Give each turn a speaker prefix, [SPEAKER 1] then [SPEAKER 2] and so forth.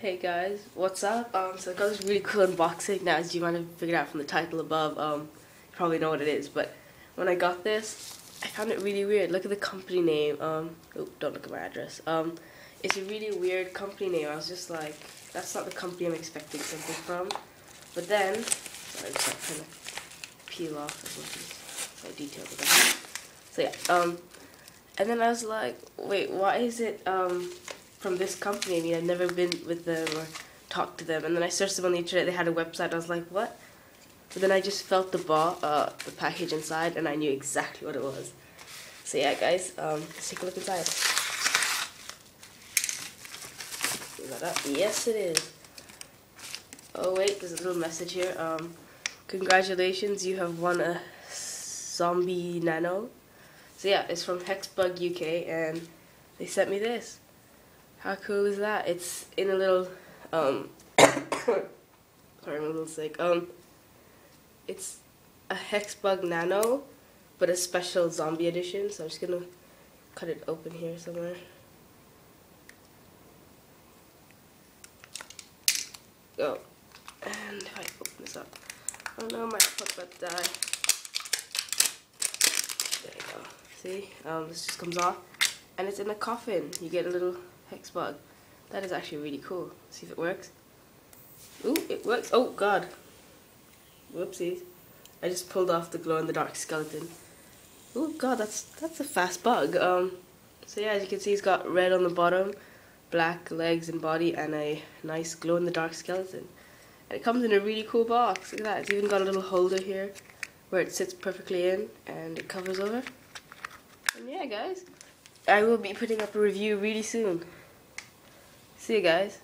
[SPEAKER 1] Hey guys, what's up? Um, so I got this really cool unboxing. Now, as you might have figured out from the title above, um, you probably know what it is. But when I got this, I found it really weird. Look at the company name. Um, oh, don't look at my address. Um, it's a really weird company name. I was just like, that's not the company I'm expecting something from. But then, sorry, just like trying to peel off as much as I detailed that. So yeah, um, and then I was like, wait, why is it um from this company. I mean, I've never been with them or talked to them. And then I searched them on the internet. They had a website. I was like, what? But then I just felt the bar, uh, the package inside, and I knew exactly what it was. So yeah, guys, um, let's take a look inside. Yes, it is. Oh wait, there's a little message here. Um, congratulations, you have won a zombie nano. So yeah, it's from Hexbug UK, and they sent me this. How cool is that? It's in a little, um, sorry, I'm a little sick. Um, it's a Hexbug Nano, but a special zombie edition. So I'm just gonna cut it open here somewhere. Go. And if I open this up, oh no, my iPod's about to die. There you go. See, um, this just comes off, and it's in a coffin. You get a little hex bug. That is actually really cool. See if it works. Ooh, it works. Oh god. Whoopsies. I just pulled off the glow in the dark skeleton. Oh god, that's that's a fast bug. Um so yeah, as you can see it's got red on the bottom, black legs and body and a nice glow in the dark skeleton. And it comes in a really cool box. Look at that. It's even got a little holder here where it sits perfectly in and it covers over. And yeah, guys. I will be putting up a review really soon. See you guys.